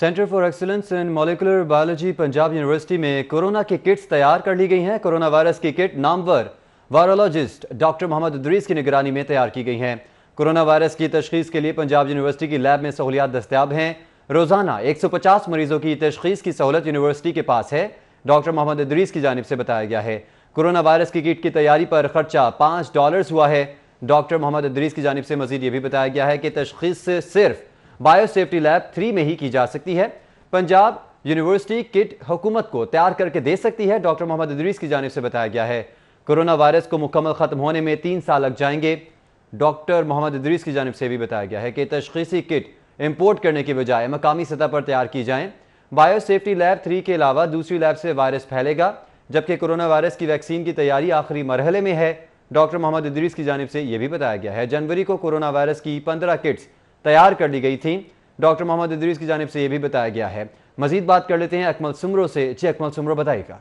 Centre for excellence in molecular biology Punjab university میں corona کی kits تیار کر لی گئی ہیں۔ کورونا وائرس کی کٹ نامور وائرولوجسٹ ڈاکٹر محمد ادریس کی نگرانی میں تیار کی گئی ہیں۔ کورونا وائرس کی تشخیص کے لیے پنجاب یونیورسٹی کی لیب میں سہولیات دستیاب ہیں۔ روزانہ ایک سو پچاس مریضوں کی تشخیص کی سہولت یونیورسٹی کے پاس ہے۔ ڈاکٹر محمد ادریس کی جانب سے بتایا گیا ہے۔ کورونا وائرس کی کٹ کی تیاری پر خرچہ پانچ ڈالرز ہوا ہے۔ ڈاکٹر محمد ادریس کی جانب سے مزید یہ بھی بتایا گیا ہے کہ تشخیص سے صرف بائیو سیفٹی لیب تھری میں ہی کی جا سکتی ہے۔ پنجاب یونیورسٹی کٹ حکومت کو تیار کر کے دے سکتی ہے۔ ڈاکٹر محمد ادریس کی جانب سے بتایا گیا ہے۔ کرونا وائرس کو مکمل ختم ہونے میں تین سال لگ جائیں گے۔ ڈاکٹر محمد ادریس کی جانب سے بھی بتایا گیا ہے کہ تشخیصی کٹ امپورٹ کرنے کی بجائے مقامی سطح پر تیار کی جائیں۔ بائیو سیفٹی لیب تھری کے علاوہ دوسری لیب سے وائرس پھیلے گا، جبکہ کرونا وائرس کی ویکسین کی تیاری آخری مرحلے میں ہے۔ ڈاکٹر محمد ادریس کی جانب سے یہ بھی بتایا گیا ہے۔ جنوری کو کرونا وائرس کی پندرہ کٹس تیار کر لی گئی تھیں ڈاکٹر محمد ادریس کی جانب سے یہ بھی بتایا گیا ہے۔ مزید بات کر لیتے ہیں اکمل سمرو سے۔ جی اکمل سمرو بتائے گا۔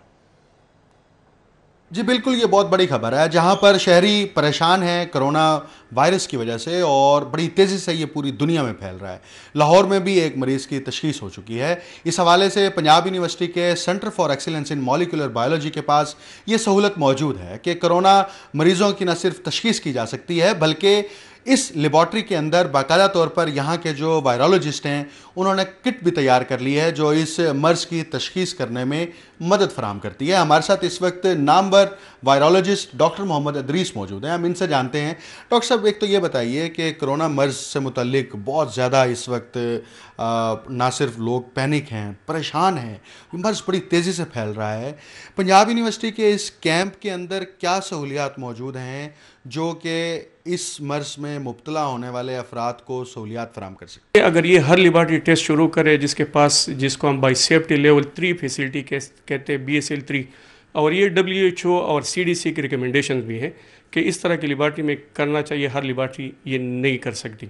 جی بالکل، یہ بہت بڑی خبر ہے۔ جہاں پر شہری پریشان ہیں کرونا وائرس کی وجہ سے اور بڑی تیزی سے یہ پوری دنیا میں پھیل رہا ہے۔ لاہور میں بھی ایک مریض کی تشخیص ہو چکی ہے۔ اس حوالے سے پنجاب یونیورسٹی کے centre for excellence in molecular biology کے پاس یہ سہولت موجود ہے کہ کرونا مریضوں کی نہ صرف تشخیص کی جا سکتی ہے، بلکہ اس لیبارٹری کے اندر باقاعدہ طور پر یہاں کے جو وائرولوجسٹ ہیں، انہوں نے کٹ بھی تیار کر لی ہے جو اس مرض کی تشخیص کرنے میں مدد فراہم کرتی ہے۔ ہمارے ساتھ اس وقت نامور وائرولوجسٹ ڈاکٹر محمد ادریس موجود ہیں۔ ہم ان سے جانتے ہیں۔ ڈاکٹر صاحب، ایک تو یہ بتائیے کہ کرونا مرض سے متعلق بہت زیادہ اس وقت نہ صرف لوگ پینک ہیں، پریشان ہیں۔ مرض بڑی تیزی سے پھیل رہا ہے۔ پنجاب یونیورسٹی کے اس کیمپ کے اندر کیا سہولیات موجود ہیں جو کہ اس مرض میں مبتلا ہونے والے افراد کو سہولیات فراہم کر سکتے اگر یہ ہر لیبارٹری ٹیسٹ شروع کرے، جس کے پاس، جس کو ہم bio safety level three facility کہتے ہیں بی ایس ایل تھری اور یہ ڈبلیو ایچ او اور سی ڈی سی کی ریکمنڈیشن بھی ہیں کہ اس طرح کی لیبارٹری میں کرنا چاہیے، ہر لیبارٹری یہ نہیں کر سکتی۔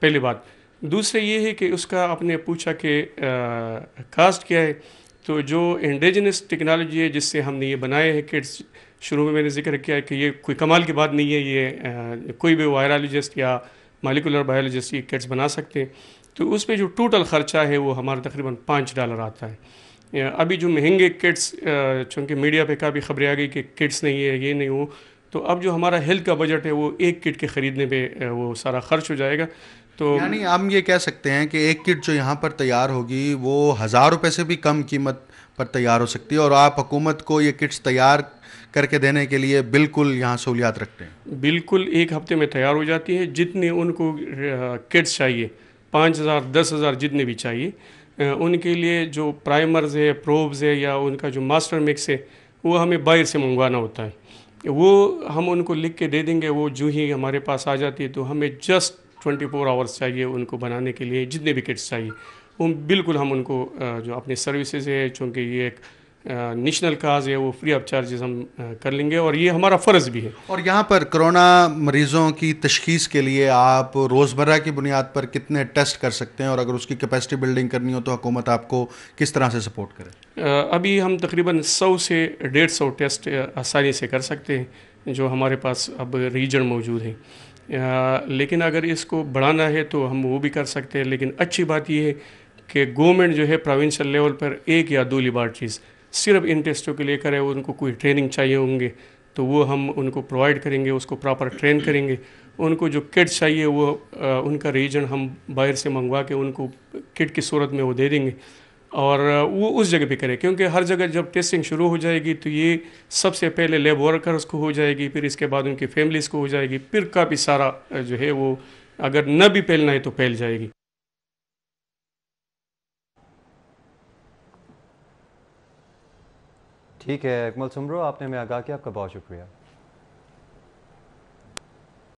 پہلی بات۔ دوسرے یہ ہے کہ اس کا آپ نے پوچھا کہ کاسٹ کیا ہے۔ تو جو انڈیجنس ٹیکنالوجی ہے، جس سے ہم نے یہ بنائے ہیں کٹس شروع میں میں نے ذکر کیا ہے کہ یہ کوئی کمال کی بات نہیں ہے، یہ کوئی بھی وائرالوجسٹ یا مالیکولر بایولوجسٹ یہ کٹس بنا سکتے ہیں۔ تو اس پہ جو ٹوٹل خرچہ ہے وہ ہمارا تقریباً پانچ ڈالر آتا ہے۔ ابھی جو مہنگے کٹس چونکہ میڈیا پہ کافی خبریں آ گئی کہ کٹس نہیں ہے، یہ نہیں وہ تو اب جو ہمارا ہیلتھ کا بجٹ ہے وہ ایک کٹ کے خریدنے پہ وہ سارا خرچ ہو جائے گا۔ تو یعنی ہم یہ کہہ سکتے ہیں کہ ایک کٹ جو یہاں پر تیار ہوگی وہ ہزار روپے سے بھی کم قیمت پر تیار ہو سکتی ہے اور آپ حکومت کو یہ کٹس تیار کر کے دینے کے لیے بالکل یہاں سہولیات رکھتے ہیں۔ بالکل ایک ہفتے میں تیار ہو جاتی ہے جتنے ان کو کٹس چاہیے پانچ ہزار دس ہزار جتنے بھی چاہیے ان کے لیے جو پرائمرز ہے پروبز ہے یا ان کا جو ماسٹر مکس ہے وہ ہمیں باہر سے منگوانا ہوتا ہے۔ وہ ہم ان کو لکھ کے دے دیں گے، وہ جو ہی ہمارے پاس آ جاتی ہے تو ہمیں جسٹ ٹوئنٹی فور آورس چاہیے ان کو بنانے کے لیے، جتنے بھی کٹس چاہیے۔ وہ بالکل ہم ان کو جو اپنے سروسز ہے چونکہ یہ ایک نیشنل کاز ہے وہ فری آف چارجز ہم کر لیں گے اور یہ ہمارا فرض بھی ہے۔ اور یہاں پر کرونا مریضوں کی تشخیص کے لیے آپ روزمرہ کی بنیاد پر کتنے ٹیسٹ کر سکتے ہیں اور اگر اس کی کیپیسٹی بلڈنگ کرنی ہو تو حکومت آپ کو کس طرح سے سپورٹ کرے؟ ابھی ہم تقریباً سو سے ڈیڑھ سو ٹیسٹ آسانی سے کر سکتے ہیں جو ہمارے پاس اب ریجن موجود ہیں۔ لیکن اگر اس کو بڑھانا ہے تو ہم وہ بھی کر سکتے ہیں لیکن اچھی بات یہ ہے کہ گورنمنٹ جو ہے پروونشل لیول پر ایک یا دو لیبارٹریز صرف ان ٹیسٹوں کے لیے کرے ان کو کوئی ٹریننگ چاہیے ہوں گے تو وہ ہم ان کو پرووائڈ کریں گے، اس کو پراپر ٹرین کریں گے۔ ان کو جو کٹ چاہیے وہ ان کا ریجن ہم باہر سے منگوا کے ان کو کٹ کی صورت میں وہ دے دیں گے۔ اور وہ اس جگہ پہ کرے کیونکہ ہر جگہ جب ٹیسٹنگ شروع ہو جائے گی تو یہ سب سے پہلے لیب ورکرس کو ہو جائے گی، پھر اس کے بعد ان کی فیملیز کو ہو جائے گی، پھر کافی سارا جو ہے وہ اگر نہ بھی پھیلنا ہے تو پھیل جائے گی۔ ٹھیک ہے اکمل سمرو آپ نے ہمیں آگاہ کیا آپ کا بہت شکریہ۔